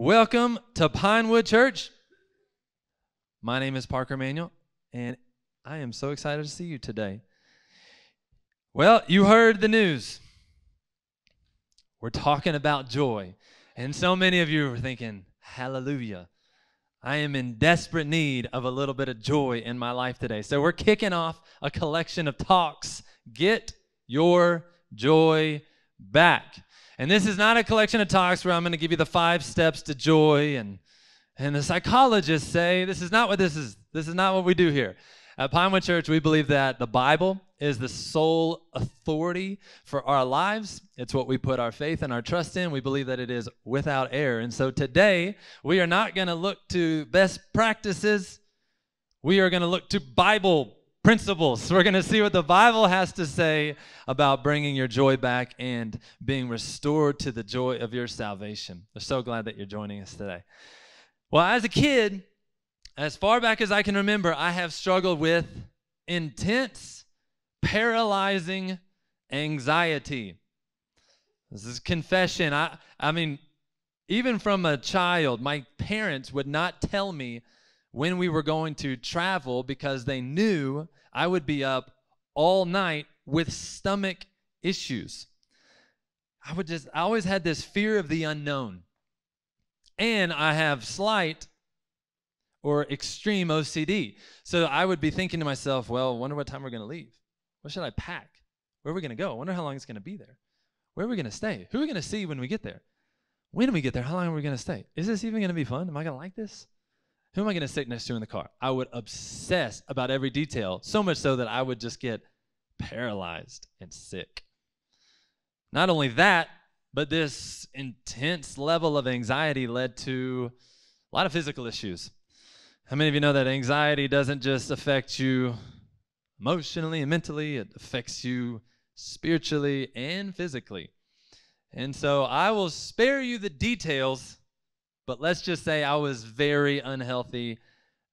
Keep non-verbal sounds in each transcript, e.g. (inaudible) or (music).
Welcome to Pinewood Church. My name is Parker Manuel, and I am so excited to see you today. Well, you heard the news. We're talking about joy. And so many of you are thinking, Hallelujah. I am in desperate need of a little bit of joy in my life today. So we're kicking off a collection of talks. Get your joy back. And this is not a collection of talks where I'm going to give you the five steps to joy and and the psychologists say this is not what this is. This is not what we do here. At Pinewood Church, we believe that the Bible is the sole authority for our lives. It's what we put our faith and our trust in. We believe that it is without error. And so today, we are not going to look to best practices. We are going to look to Bible principles. We're going to see what the Bible has to say about bringing your joy back and being restored to the joy of your salvation. We're so glad that you're joining us today. Well, as a kid, as far back as I can remember, I have struggled with intense, paralyzing anxiety. This is confession. I, I mean, even from a child, my parents would not tell me when we were going to travel because they knew I would be up all night with stomach issues. I would just, I always had this fear of the unknown. And I have slight or extreme OCD. So I would be thinking to myself, well, wonder what time we're going to leave. What should I pack? Where are we going to go? I wonder how long it's going to be there. Where are we going to stay? Who are we going to see when we get there? When do we get there? How long are we going to stay? Is this even going to be fun? Am I going to like this? Who am I going to sit next to in the car? I would obsess about every detail, so much so that I would just get paralyzed and sick. Not only that, but this intense level of anxiety led to a lot of physical issues. How many of you know that anxiety doesn't just affect you emotionally and mentally, it affects you spiritually and physically? And so I will spare you the details but let's just say I was very unhealthy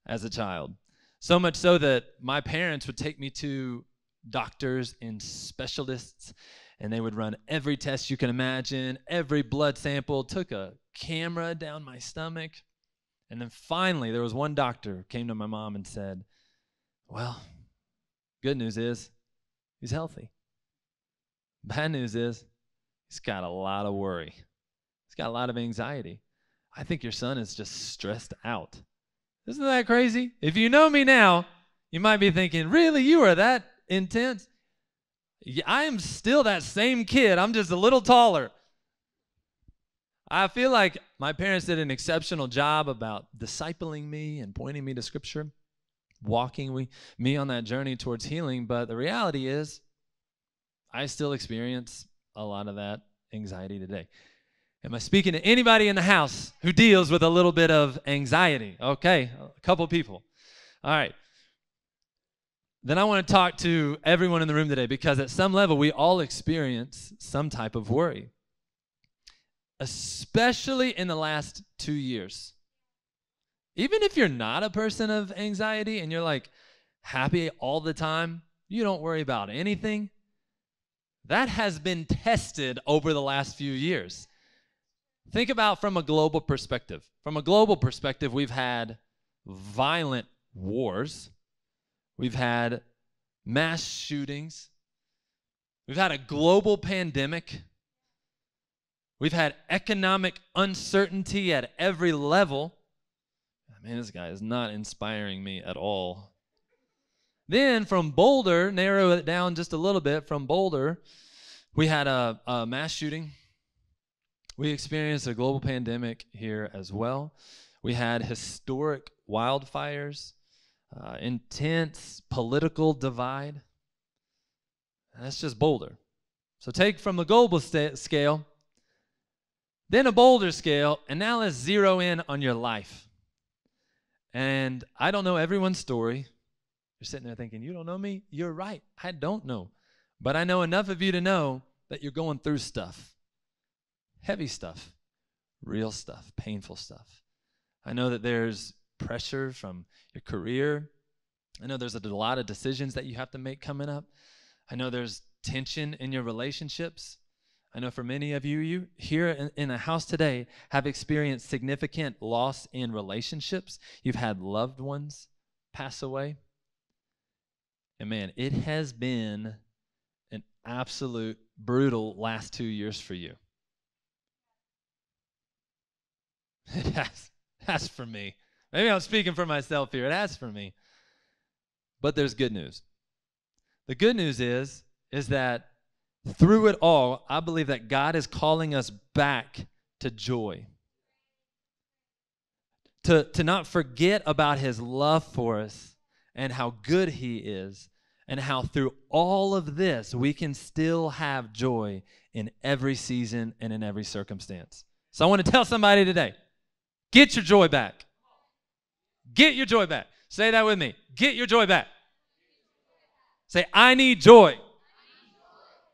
as a child. So much so that my parents would take me to doctors and specialists, and they would run every test you can imagine, every blood sample, took a camera down my stomach. And then finally, there was one doctor came to my mom and said, Well, good news is he's healthy. Bad news is he's got a lot of worry, he's got a lot of anxiety. I think your son is just stressed out. Isn't that crazy? If you know me now, you might be thinking, really, you are that intense? I am still that same kid. I'm just a little taller. I feel like my parents did an exceptional job about discipling me and pointing me to scripture, walking me on that journey towards healing. But the reality is, I still experience a lot of that anxiety today. Am I speaking to anybody in the house who deals with a little bit of anxiety? Okay, a couple people. All right. Then I want to talk to everyone in the room today because at some level we all experience some type of worry, especially in the last two years. Even if you're not a person of anxiety and you're like happy all the time, you don't worry about anything, that has been tested over the last few years. Think about from a global perspective. From a global perspective, we've had violent wars, we've had mass shootings, we've had a global pandemic, we've had economic uncertainty at every level. Man, this guy is not inspiring me at all. Then from Boulder, narrow it down just a little bit, from Boulder, we had a, a mass shooting we experienced a global pandemic here as well. We had historic wildfires, uh, intense political divide. That's just Boulder. So take from the global scale, then a Boulder scale, and now let's zero in on your life. And I don't know everyone's story. You're sitting there thinking, You don't know me? You're right. I don't know. But I know enough of you to know that you're going through stuff heavy stuff, real stuff, painful stuff. I know that there's pressure from your career. I know there's a lot of decisions that you have to make coming up. I know there's tension in your relationships. I know for many of you, you here in, in the house today have experienced significant loss in relationships. You've had loved ones pass away. And man, it has been an absolute brutal last two years for you. (laughs) It has, has for me. Maybe I'm speaking for myself here. It has for me. But there's good news. The good news is is that through it all, I believe that God is calling us back to joy. To, to not forget about his love for us and how good he is, and how through all of this we can still have joy in every season and in every circumstance. So I want to tell somebody today get your joy back. Get your joy back. Say that with me. Get your joy back. Say, I need joy.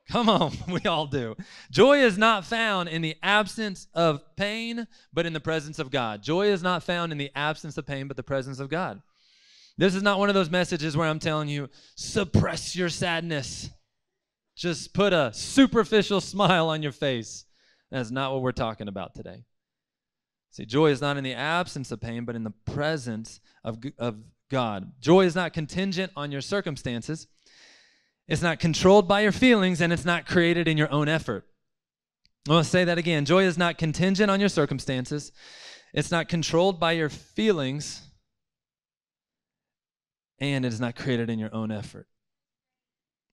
Come on, (laughs) we all do. Joy is not found in the absence of pain, but in the presence of God. Joy is not found in the absence of pain, but the presence of God. This is not one of those messages where I'm telling you, suppress your sadness. Just put a superficial (laughs) smile on your face. That's not what we're talking about today. See, joy is not in the absence of pain, but in the presence of, of God. Joy is not contingent on your circumstances. It's not controlled by your feelings and it's not created in your own effort. I want to say that again. Joy is not contingent on your circumstances, it's not controlled by your feelings, and it is not created in your own effort.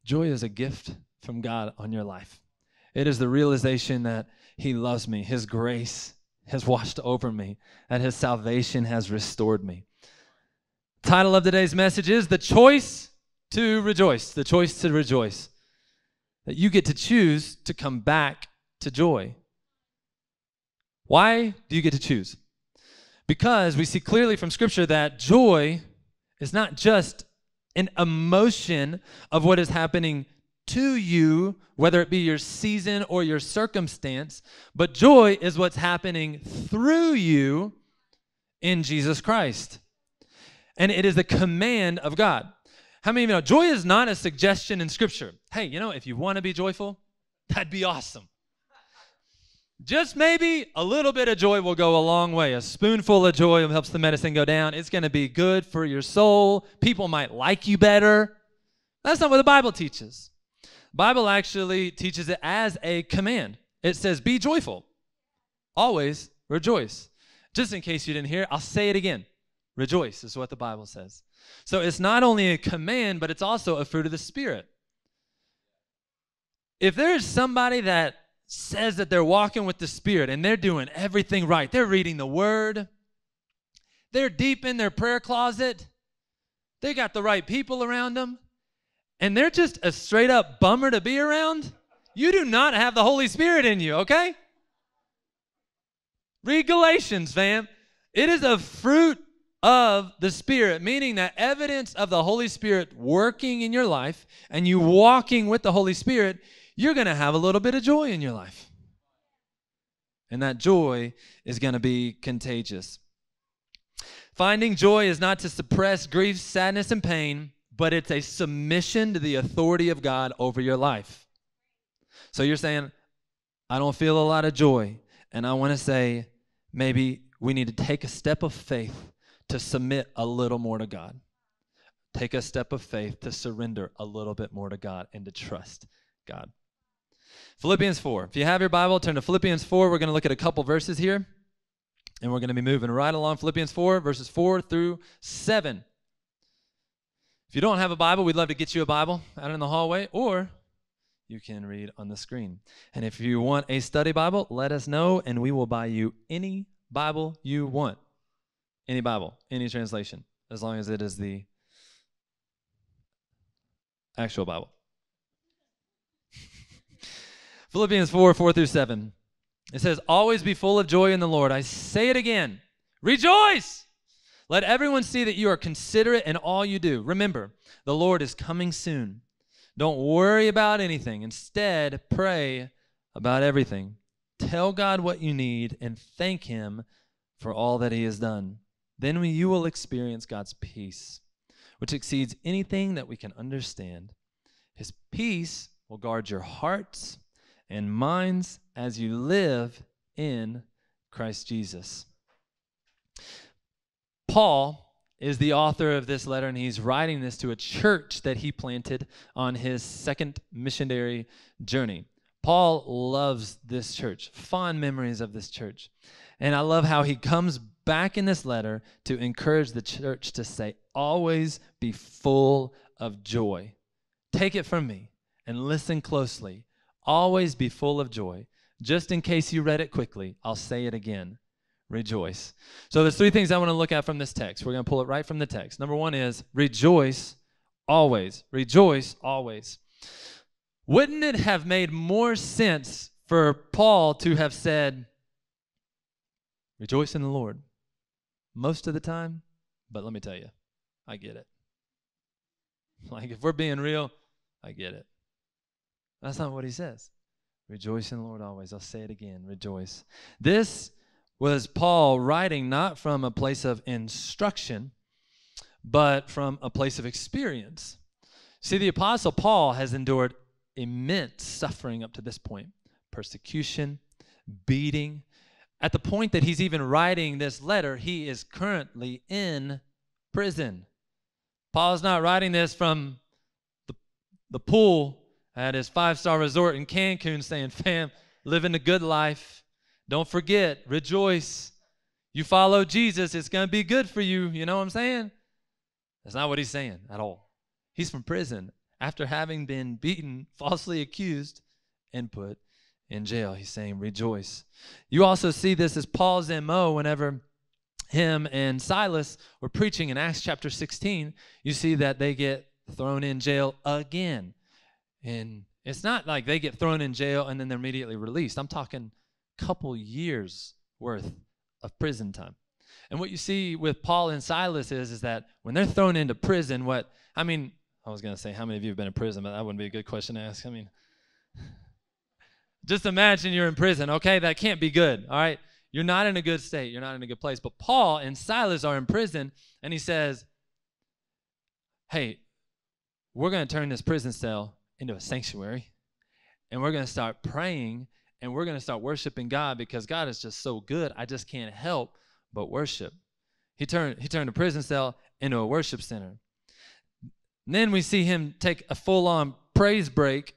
Joy is a gift from God on your life. It is the realization that He loves me, His grace has washed over me, that His salvation has restored me. Title of today's message is The Choice to rejoice, the choice to rejoice. That you get to choose to come back to joy. Why do you get to choose? Because we see clearly from Scripture that joy is not just an emotion of what is happening to you, whether it be your season or your circumstance, but joy is what's happening through you in Jesus Christ. And it is the command of God. How many of you know joy is not a suggestion in Scripture? Hey, you know, if you want to be joyful, that'd be awesome. Just maybe a little bit of joy will go a long way. A spoonful of joy helps the medicine go down. It's going to be good for your soul. People might like you better. That's not what the Bible teaches. Bible actually teaches it as a command. It says, "Be joyful. Always rejoice." Just in case you didn't hear, I'll say it again. Rejoice is what the Bible says. So it's not only a command, but it's also a fruit of the Spirit. If there's somebody that says that they're walking with the Spirit and they're doing everything right, they're reading the Word, they're deep in their prayer closet, they got the right people around them, and they're just a straight up bummer to be around, you do not have the Holy Spirit in you, okay? Read Galatians, fam. It is a fruit of the Spirit, meaning that evidence of the Holy Spirit working in your life and you walking with the Holy Spirit, you're going to have a little bit of joy in your life. And that joy is going to be contagious. Finding joy is not to suppress grief, sadness, and pain, but it's a submission to the authority of God over your life. So you're saying, I don't feel a lot of joy. And I want to say, maybe we need to take a step of faith to submit a little more to God. Take a step of faith to surrender a little bit more to God and to trust God. Philippians 4. If you have your Bible, turn to Philippians 4. We're going to look at a couple verses here. And we're going to be moving right along Philippians 4, verses 4 through 7. If you don't have a Bible, we'd love to get you a Bible out in the hallway, or you can read on the screen. And if you want a study Bible, let us know, and we will buy you any Bible you want. Any Bible, any translation, as long as it is the actual Bible. (laughs) Philippians 4 4 through 7. It says, Always be full of joy in the Lord. I say it again rejoice! Let everyone see that you are considerate in all you do. Remember, the Lord is coming soon. Don't worry about anything. Instead, pray about everything. Tell God what you need and thank Him for all that He has done. Then you will experience God's peace, which exceeds anything that we can understand. His peace will guard your hearts and minds as you live in Christ Jesus. Paul is the author of this letter, and he's writing this to a church that he planted on his second missionary journey. Paul loves this church, fond memories of this church. And I love how he comes back in this letter to encourage the church to say, always be full of joy. Take it from me and listen closely. Always be full of joy. Just in case you read it quickly, I'll say it again rejoice. So there's three things I want to look at from this text. We're going to pull it right from the text. Number one is rejoice always. Rejoice always. Wouldn't it have made more sense for Paul to have said, rejoice in the Lord most of the time? But let me tell you, I get it. (laughs) Like, if we're being real, I get it. That's not what he says. Rejoice in the Lord always. I'll say it again. Rejoice. This was Paul writing not from a place of instruction, but from a place of experience. See, the Apostle Paul has endured immense suffering up to this point persecution, beating. At the point that he's even writing this letter, he is currently in prison. Paul's not writing this from the, the pool at his five star resort in Cancun saying, Fam, living a good life. Don't forget, rejoice. You follow Jesus, it's going to be good for you. You know what I'm saying? That's not what he's saying at all. He's from prison after having been beaten, (laughs) falsely accused, and put in jail. He's saying, rejoice. You also see this as Paul's MO whenever him and Silas were preaching in Acts chapter 16. You see that they get thrown in jail again. And it's not like they get thrown in jail and then they're immediately released. I'm talking couple years worth of prison time. And what you see with Paul and Silas is, is that when they're thrown into prison, what, I mean, I was going to say, how many of you have been in prison, but that wouldn't be a good question to ask. I mean, (laughs) just imagine you're in prison. Okay, that can't be good. All right. You're not in a good state. You're not in a good place. But Paul and Silas are in prison, and he says, Hey, we're going to turn this prison cell into a sanctuary, and we're going to start praying and we're going to start worshiping God because God is just so good. I just can't help but worship. He turned he turned a prison cell into a worship center. Then we see him take a full-on praise break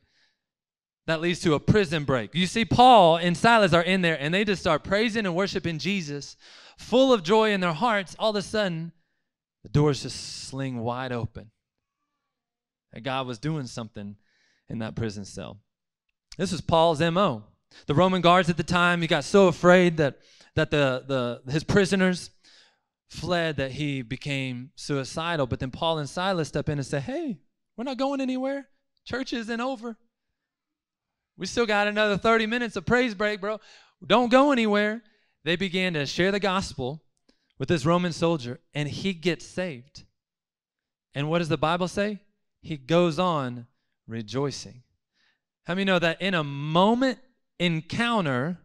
that leads to a prison break. You see Paul and Silas are in there and they just start praising and worshiping Jesus, full of joy in their hearts. All of a sudden, the doors just sling wide open. And God was doing something in that prison cell. This is Paul's MO. The Roman guards at the time, he got so afraid that, that the, the, his prisoners fled that he became suicidal. But then Paul and Silas step in and say, Hey, we're not going anywhere. Church isn't over. We still got another 30 minutes of praise break, bro. Don't go anywhere. They began to share the gospel with this Roman soldier, and he gets saved. And what does the Bible say? He goes on rejoicing. How many know that in a moment encounter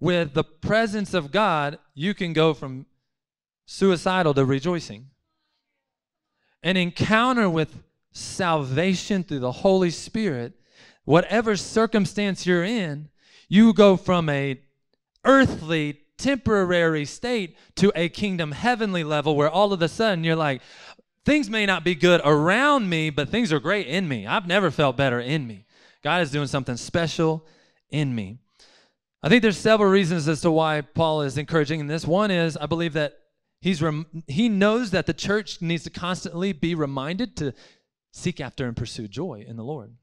with the presence of God, you can go from suicidal to rejoicing. An encounter with salvation through the Holy Spirit, whatever circumstance you're in, you go from a earthly temporary state to a kingdom heavenly level where all of a sudden you're like things may not be good around me but things are great in me i've never felt better in me god is doing something special in me. I think there's several reasons as to why Paul is encouraging in this. One is I believe that he's rem- he knows that the church needs to constantly be reminded to seek after and pursue joy in the Lord.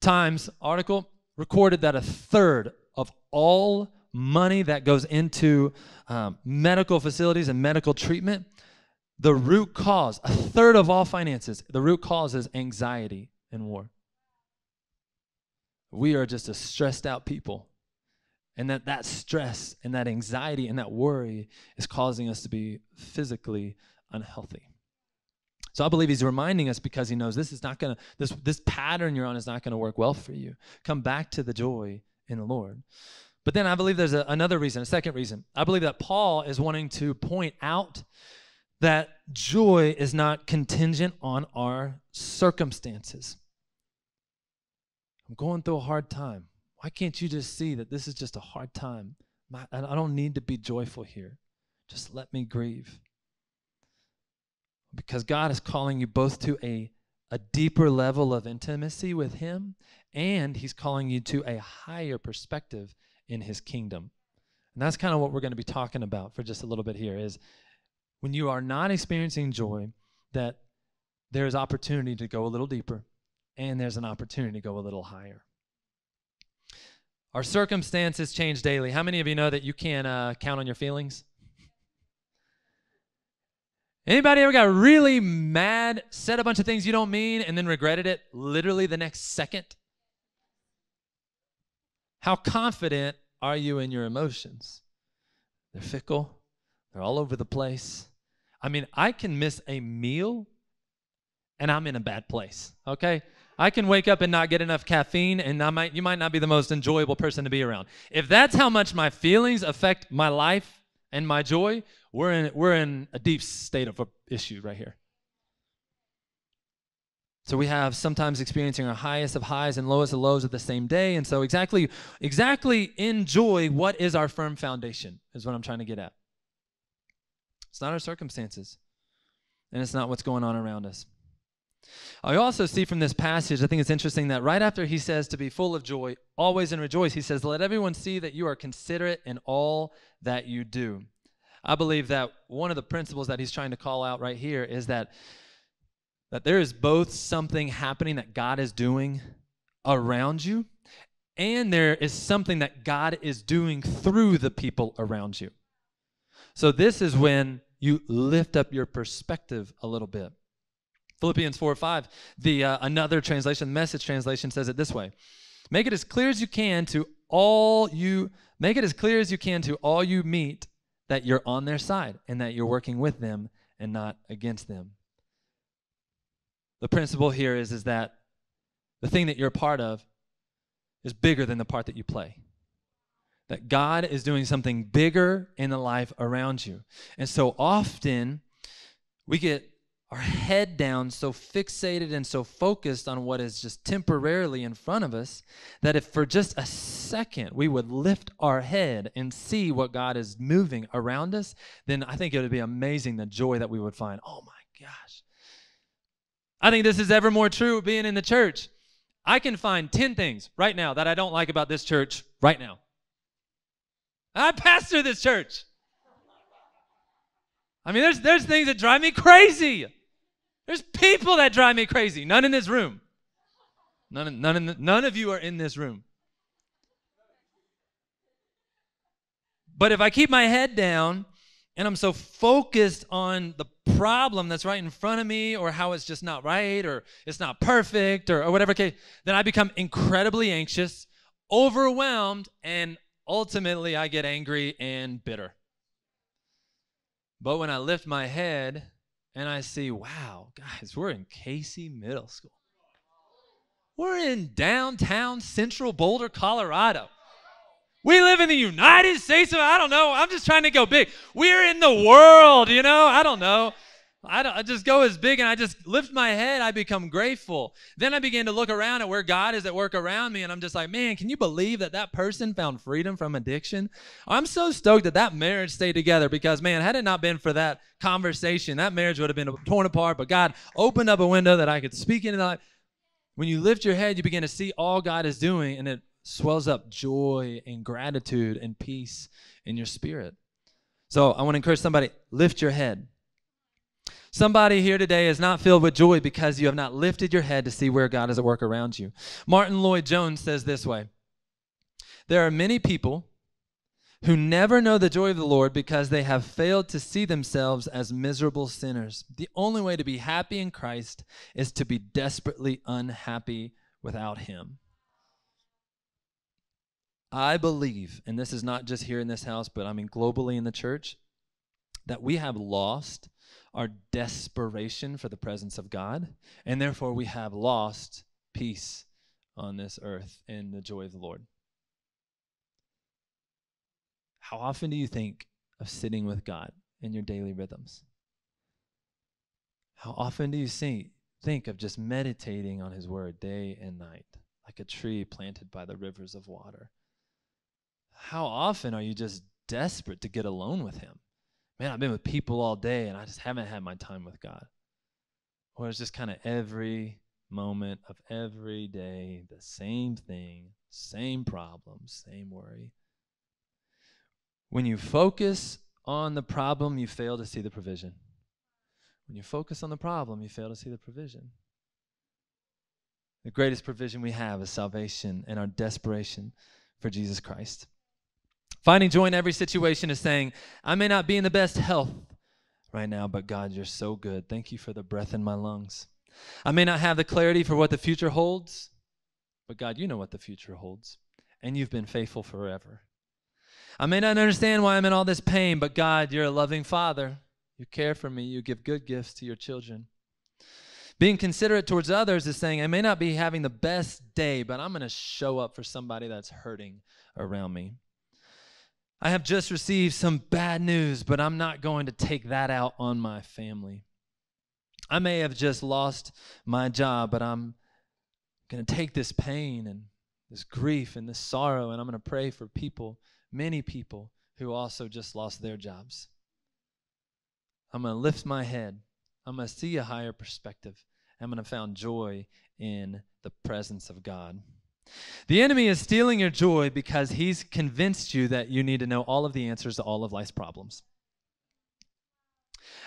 Times article recorded that a third of all money that goes into um, medical facilities and medical treatment, the root cause, a third of all finances, the root cause is anxiety and war. We are just a stressed out people. And that, that stress and that anxiety and that worry is causing us to be physically unhealthy. So I believe he's reminding us because he knows this is not to, this, this pattern you're on is not going to work well for you. Come back to the joy in the Lord. But then I believe there's a, another reason, a second reason. I believe that Paul is wanting to point out that joy is not contingent on our circumstances. I'm going through a hard time. Why can't you just see that this is just a hard time? My, I don't need to be joyful here. Just let me grieve. Because God is calling you both to a, a deeper level of intimacy with Him, and He's calling you to a higher perspective in His kingdom. And that's kind of what we're going to be talking about for just a little bit here is when you are not experiencing joy, that there's opportunity to go a little deeper and there's an opportunity to go a little higher. Our circumstances change daily. How many of you know that you can't uh, count on your feelings? Anybody ever got really mad, said a bunch of things you don't mean, and then regretted it literally the next second? How confident are you in your emotions? They're fickle, they're all over the place. I mean, I can miss a meal and I'm in a bad place, okay? I can wake up and not get enough caffeine, and I might, you might not be the most enjoyable person to be around. If that's how much my feelings affect my life and my joy, we're in, we're in a deep state of issue right here. So we have sometimes experiencing our highest of highs and lowest of lows at the same day. And so exactly, exactly in joy, what is our firm foundation is what I'm trying to get at. It's not our circumstances, and it's not what's going on around us. I also see from this passage, I think it's interesting that right after he says to be full of joy, always and rejoice, he says, Let everyone see that you are considerate in all that you do. I believe that one of the principles that he's trying to call out right here is that, that there is both something happening that God is doing around you, and there is something that God is doing through the people around you. So, this is when you lift up your perspective a little bit. Philippians 4 5, the, uh, another translation, message translation says it this way Make it as clear as you can to all you, make it as clear as you can to all you meet that you're on their side and that you're working with them and not against them. The principle here is, is that the thing that you're a part of is bigger than the part that you play. That God is doing something bigger in the life around you. And so often we get our head down, so fixated and so focused on what is just temporarily in front of us, that if for just a second we would lift our head and see what God is moving around us, then I think it would be amazing the joy that we would find. Oh my gosh. I think this is ever more true being in the church. I can find 10 things right now that I don't like about this church right now. I pastor this church. I mean, there's, there's things that drive me crazy. There's people that drive me crazy. None in this room. None, none, the, none of you are in this room. But if I keep my head down and I'm so focused on the problem that's right in front of me or how it's just not right or it's not perfect or, or whatever case, then I become incredibly anxious, overwhelmed, and ultimately I get angry and bitter. But when I lift my head and I see, wow, guys, we're in Casey Middle School. We're in downtown central Boulder, Colorado. We live in the United States of, I don't know, I'm just trying to go big. We're in the world, you know, I don't know. I, I, just go as big and I just lift my head. I become grateful. Then I begin to look around at where God is at work around me, and I'm just like, man, can you believe that that person found freedom from addiction? I'm so stoked that that marriage stayed together because, man, had it not been for that conversation, that marriage would have been torn apart. But God opened up a window that I could speak into that. When you lift your head, you begin to see all God is doing, and it swells up joy and gratitude and peace in your spirit. So I want to encourage somebody lift your head. Somebody here today is not filled with joy because you have not lifted your head to see where God is at work around you. Martyn Lloyd-Jones says this way There are many people who never know the joy of the Lord because they have failed to see themselves as miserable sinners. The only way to be happy in Christ is to be desperately unhappy without Him. I believe, and this is not just here in this house, but I mean globally in the church, that we have lost our desperation for the presence of God, and therefore we have lost peace on this earth in the joy of the Lord. How often do you think of sitting with God in your daily rhythms? How often do you see, think of just meditating on His Word day and night? like a tree planted by the rivers of water. How often are you just desperate to get alone with Him? Man, I've been with people all day and I just haven't had my time with God. Or it's just kind of every moment of every day, the same thing, same problem, same worry. When you focus on the problem, you fail to see the provision. When you focus on the problem, you fail to see the provision. The greatest provision we have is salvation and our desperation for Jesus Christ. Finding joy in every situation is saying, I may not be in the best health right now, but God, you're so good. Thank you for the breath in my lungs. I may not have the clarity for what the future holds, but God, you know what the future holds, and you've been faithful forever. I may not understand why I'm in all this pain, but God, you're a loving Father. You care for me. You give good gifts to your children. Being considerate towards others is saying, I may not be having the best day, but I'm going to show up for somebody that's hurting around me. I have just received some bad news, but I'm not going to take that out on my family. I may have just lost my job, but I'm going to take this pain and this grief and this sorrow, and I'm going to pray for people, many people who also just lost their jobs. I'm going to lift my head. I'm going to see a higher perspective. I'm going to find joy in the presence of God. The enemy is stealing your joy because he's convinced you that you need to know all of the answers to all of life's problems.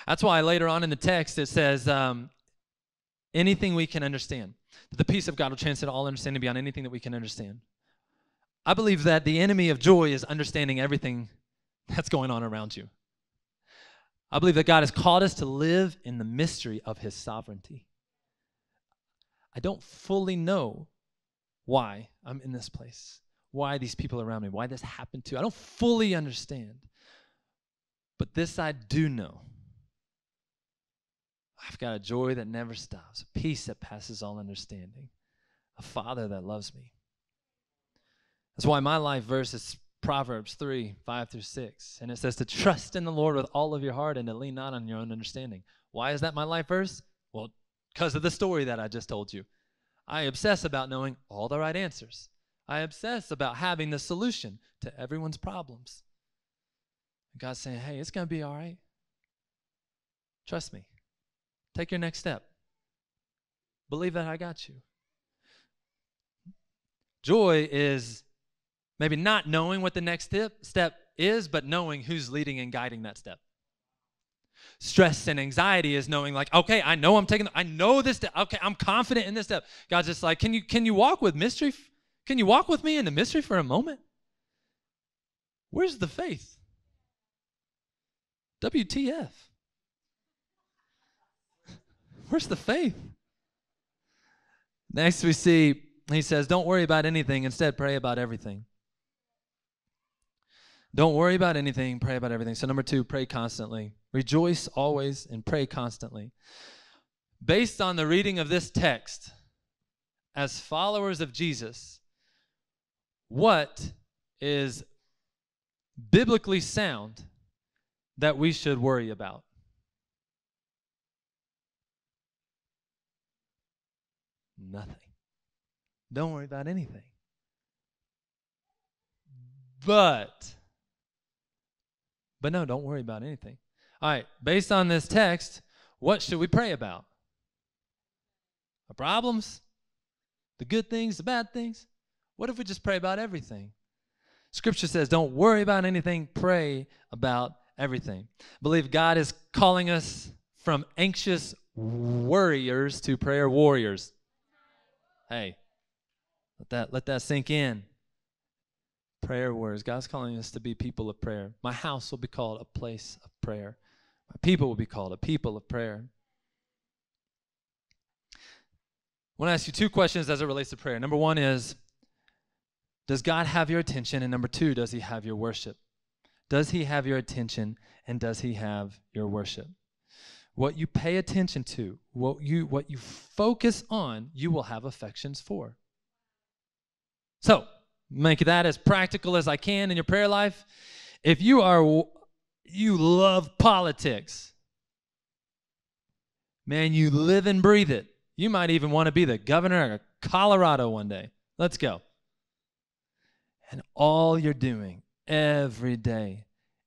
That's why later on in the text it says, um, anything we can understand. The peace of God will transcend all understanding beyond anything that we can understand. I believe that the enemy of joy is understanding everything that's going on around you. I believe that God has called us to live in the mystery of his sovereignty. I don't fully know why I'm in this place, why these people around me, why this happened to. I don't fully understand. But this I do know I've got a joy that never stops, a peace that passes all understanding, a Father that loves me. That's why my life verse is Proverbs 3 5 through 6. And it says to trust in the Lord with all of your heart and to lean not on your own understanding. Why is that my life verse? Well, because of the story that I just told you. I obsess about knowing all the right answers. I obsess about having the solution to everyone's problems. God's saying, hey, it's going to be all right. Trust me. Take your next step. Believe that I got you. Joy is maybe not knowing what the next step, step is, but knowing who's leading and guiding that step. Stress and anxiety is knowing, like, okay, I know I'm taking, I know this step. Okay, I'm confident in this step. God's just like, can you can you walk with mystery? Can you walk with me in the mystery for a moment? Where's the faith? WTF? (laughs) Where's the faith? Next, we see he says, Don't worry about anything, instead, pray about everything. Don't worry about anything, pray about everything. So, number two, pray constantly. Rejoice always and pray constantly. Based on the reading of this text, as followers of Jesus, what is biblically sound that we should worry about? Nothing. Don't worry about anything. But, but no, don't worry about anything. All right, based on this text, what should we pray about? Our problems? The good things, the bad things? What if we just pray about everything? Scripture says, don't worry about anything, pray about everything. I believe God is calling us from anxious worriers to prayer warriors. Hey, let that let that sink in. Prayer words. God's calling us to be people of prayer. My house will be called a place of prayer. My people will be called a people of prayer. I want to ask you two questions as it relates to prayer. Number one is Does God have your attention? And number two, does He have your worship? Does He have your attention? And does He have your worship? What you pay attention to, what you what you focus on, you will have affections for. So, make that as practical as I can in your prayer life. If you are you love politics, man, you live and breathe it. You might even want to be the governor of Colorado one day. Let's go. And all you're doing every day,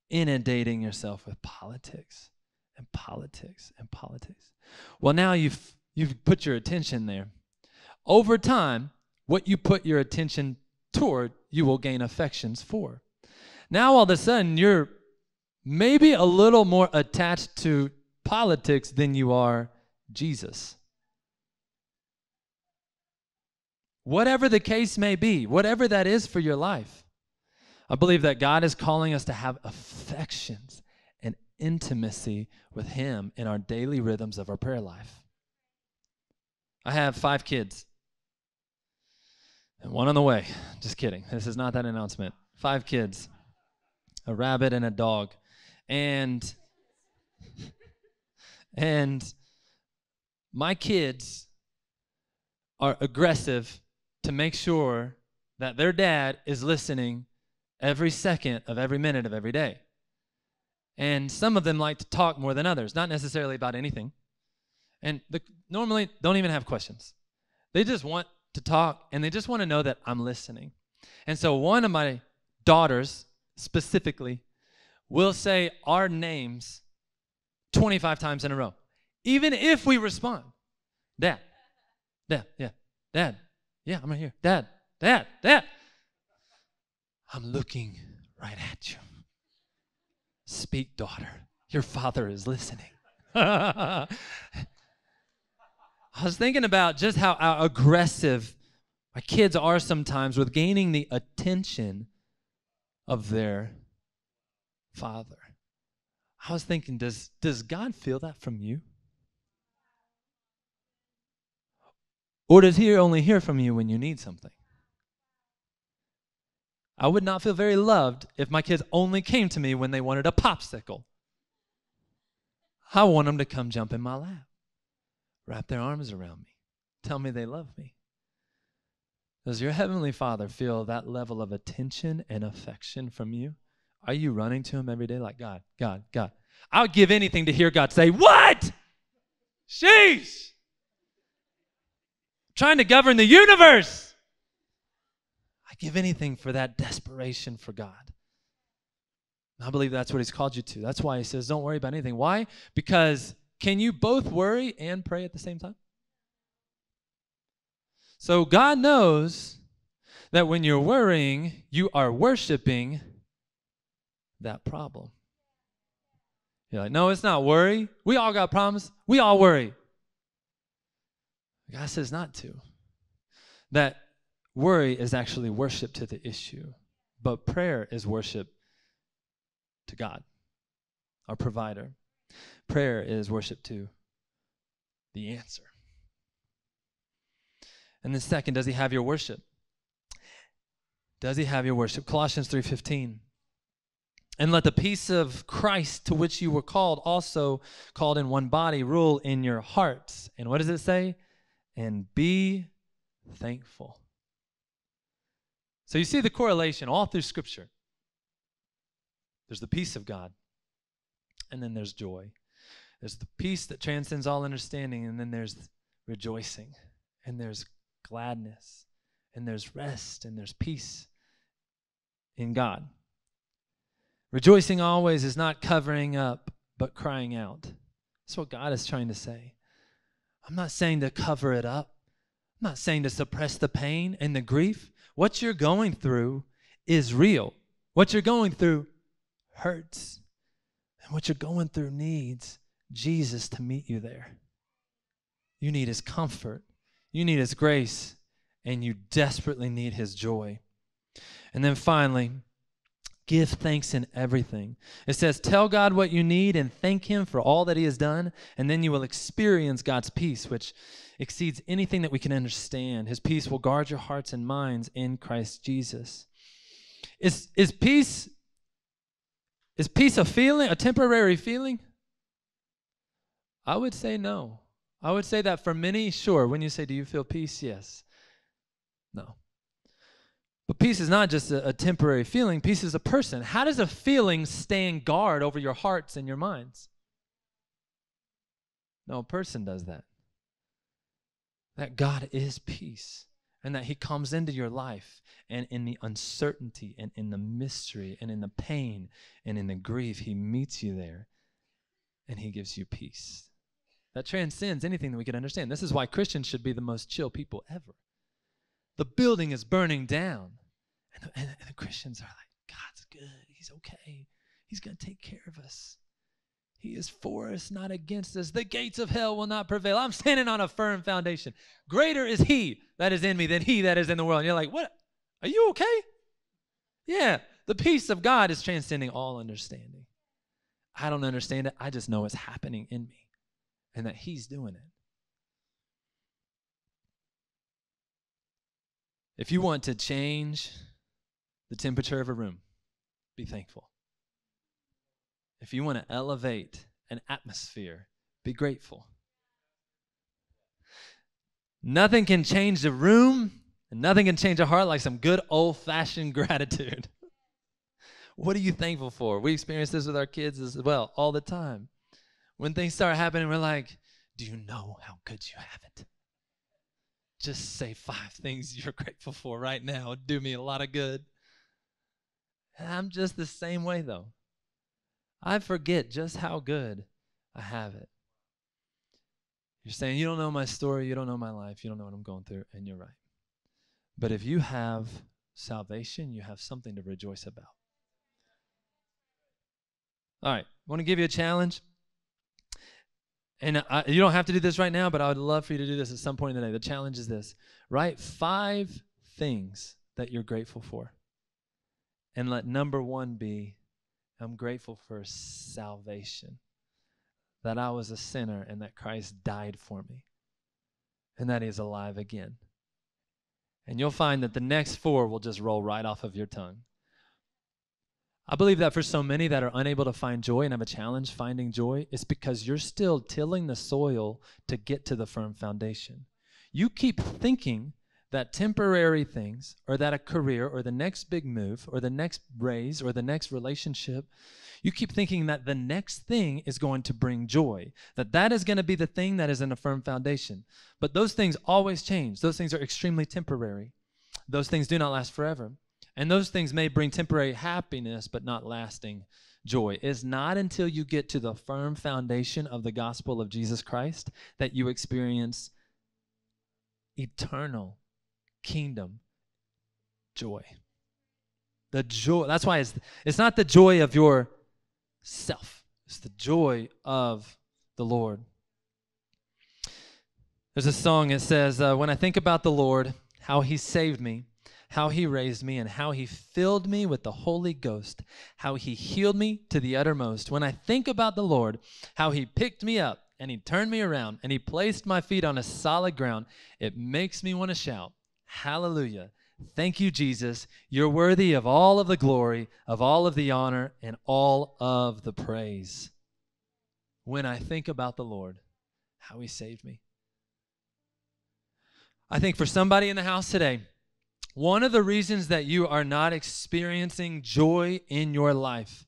inundating yourself with politics and politics and politics. Well, now you've you've put your attention there. Over time, what you put your attention toward, you will gain affections for. Now all of a sudden you're maybe a little more attached to politics than you are Jesus. Whatever the case may be, whatever that is for your life, I believe that God is calling us to have affections and intimacy with Him in our daily rhythms of our prayer life. I have five kids and one on the way. Just kidding. This is not that announcement. Five kids, a rabbit and a dog. And and my kids are aggressive to make sure that their dad is listening every second of every minute of every day. And some of them like to talk more than others, not necessarily about anything. And the, normally don't even have questions. They just want to talk and they just want to know that I'm listening. And so one of my daughters specifically will say our names 25 times in a row, even if we respond. Dad, dad, yeah, dad, yeah, I'm right here. Dad, dad, dad. I'm looking right at you. Speak, daughter. Your father is listening. (laughs) I was thinking about just how, aggressive my kids are sometimes with gaining the attention of their father. I was thinking, does, does God feel that from you? Or does he only hear from you when you need something? I would not feel very loved if my kids only came to me when they wanted a popsicle. I want them to come jump in my lap, wrap their arms around me, tell me they love me. Does your Heavenly Father feel that level of attention and affection from you? Are you running to Him every day like, God, God, God? I would give anything to hear God say, What? Sheesh! Trying to govern the universe. I give anything for that desperation for God. I believe that's what he's called you to. That's why he says, don't worry about anything. Why? Because can you both worry and pray at the same time? So God knows that when you're worrying, you are worshiping that problem. You're like, no, it's not worry. We all got problems. We all worry. God says not to. That Worry is actually worship to the issue, but prayer is worship to God, our provider. Prayer is worship to the answer. And then second, does he have your worship? Does he have your worship? Colossians 3:15. And let the peace of Christ to which you were called also called in one body rule in your hearts. And what does it say? And be thankful. So you see the correlation all through Scripture. There's the peace of God, and then there's joy. There's the peace that transcends all understanding, and then there's rejoicing, and there's gladness, and there's rest, and there's peace in God. Rejoicing always is not covering up, but crying out. That's what God is trying to say. I'm not saying to cover it up. I'm not saying to suppress the pain and the grief. What you're going through is real. What you're going through hurts. And what you're going through needs Jesus to meet you there. You need his comfort, you need his grace, and you desperately need his joy. And then finally, give thanks in everything. It says, Tell God what you need and thank him for all that he has done, and then you will experience God's peace, which exceeds anything that we can understand. His peace will guard your hearts and minds in Christ Jesus. Is, is peace is peace a feeling, a temporary feeling? I would say no. I would say that for many, sure. When you say, Do you feel peace? Yes. No. But peace is not just a, a, temporary feeling, peace is a person. How does a feeling stand guard over your hearts and your minds? No, a person does that that God is peace and that He comes into your life and in the uncertainty and in the mystery and in the pain and in the grief, He meets you there and He gives you peace. That transcends anything that we can understand. This is why Christians should be the most chill people ever. The building is burning down, and the, and the Christians are like, God's good. He's okay. He's going to take care of us. He is for us, not against us. The gates of hell will not prevail. I'm standing on a firm foundation. Greater is He that is in me than He that is in the world. And you're like, what? Are you okay? Yeah, the peace of God is transcending all understanding. I don't understand it. I just know it's happening in me and that He's doing it. If you want to change the temperature of a room, be thankful. If you want to elevate an atmosphere, be grateful. Nothing can change the room and nothing can change a heart like some good old fashioned (laughs) gratitude. what are you thankful for? We experience this with our kids as well all the time. When things start happening, we're like, Do you know how good you have it? Just say five (laughs) things you're grateful for right now. Do me a lot of good. I'm just the same way, though. I forget just how good I have it. You're saying, You don't know my story, you don't know my life, you don't know what I'm going through, and you're right. But if you have salvation, you have something to rejoice about. All right, want to give you a challenge. And I, you don't have to do this right now, but I would love for you to do this at some point in the day. The challenge is this write five things that you're grateful for. And let number one be I'm grateful for salvation, that I was a sinner and that Christ died for me, and that He is alive again. And you'll find that the next four will just roll right off of your tongue. I believe that for so many that are unable to find joy and have a challenge finding joy, it's because you're still tilling the soil to get to the firm foundation. You keep thinking that temporary things, or that a career, or the next big move, or the next raise, or the next relationship, you keep thinking that the next thing is going to bring joy, that that is going to be the thing that is in a firm foundation. But those things always change. Those things are extremely temporary. Those things do not last forever. And those things may bring temporary happiness, but not lasting joy. It's not until you get to the firm foundation of the gospel of Jesus Christ that you experience eternal kingdom joy. The joy, that's why it's, it's not the joy of your self. It's the joy of the Lord. There's a song that says, uh, When I think about the Lord, how he saved me, how he raised me, and how he filled me with the Holy Ghost, how he healed me to the uttermost. When I think about the Lord, how he picked me up and he turned me around and he placed my feet on a solid ground, it makes me want to shout, Hallelujah. Thank you, Jesus. You're worthy of all of the glory, of all of the honor, and all of the praise. When I think about the Lord, how he saved me. I think for somebody in the house today, one of the reasons that you are not experiencing joy in your life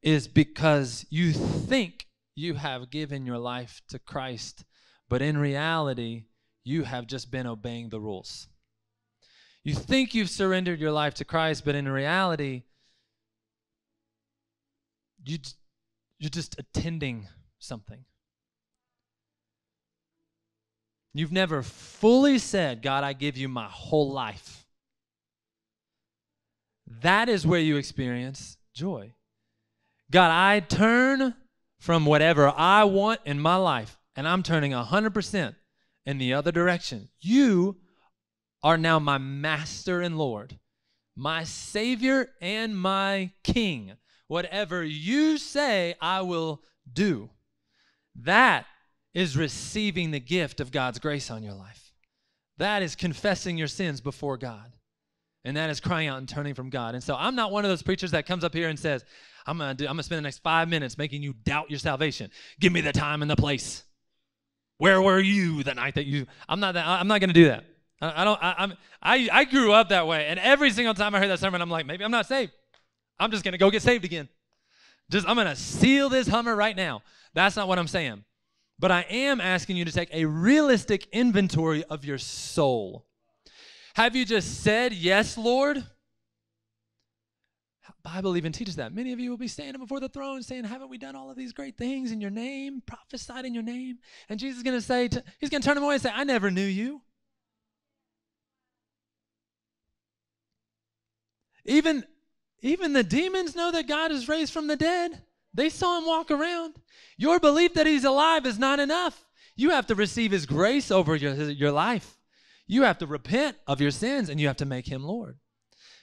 is because you think you have given your life to Christ, but in reality, you have just been obeying the rules. You think you've surrendered your life to Christ, but in reality, you, you're just attending something. You've never fully said, God, I give you my whole life. That is where you experience joy. God, I turn from whatever I want in my life, and I'm turning 100% in the other direction. You are now my master and Lord, my Savior and my King. Whatever you say, I will do. That is receiving the gift of God's grace on your life. That is confessing your sins before God. And that is crying out and turning from God. And so I'm not one of those preachers that comes up here and says, I'm gonna do, I'm gonna spend the next five minutes making you doubt your salvation. Give me the time and the place. Where were you the night that you? I'm not that. I'm not gonna do that. I, I don't. I, I'm. I I grew up that way, and every single time I heard that sermon, I'm like, maybe I'm not saved. I'm just gonna go get saved again. Just I'm gonna seal this Hummer right now. That's not what I'm saying. But I am asking you to take a realistic inventory of your soul. Have you just said, Yes, Lord? Bible even teaches that. Many of you will be standing before the throne saying, Haven't we done all of these great things in your name, prophesied in your name? And Jesus is going to say, He's going to turn them away and say, I never knew you. Even, even the demons know that God is raised from the dead. They saw him walk around. Your belief that he's alive is not enough. You have to receive his grace over your, your life. You have to repent of your sins and you have to make him Lord.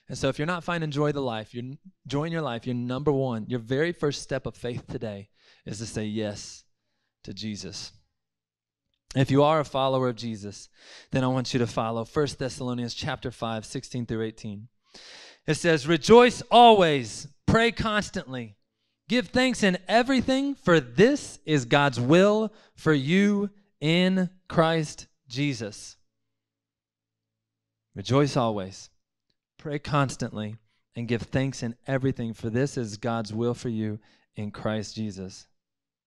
And so if you're not finding joy the life, you're enjoying your life, your number one, your very first step of faith today is to say yes to Jesus. If you are a follower of Jesus, then I want you to follow 1 Thessalonians chapter 5, 16 through 18. It says, Rejoice always, pray constantly, give thanks in everything, for this is God's will for you in Christ Jesus. Rejoice always. Pray constantly and give thanks in everything, for this is God's will for you in Christ Jesus.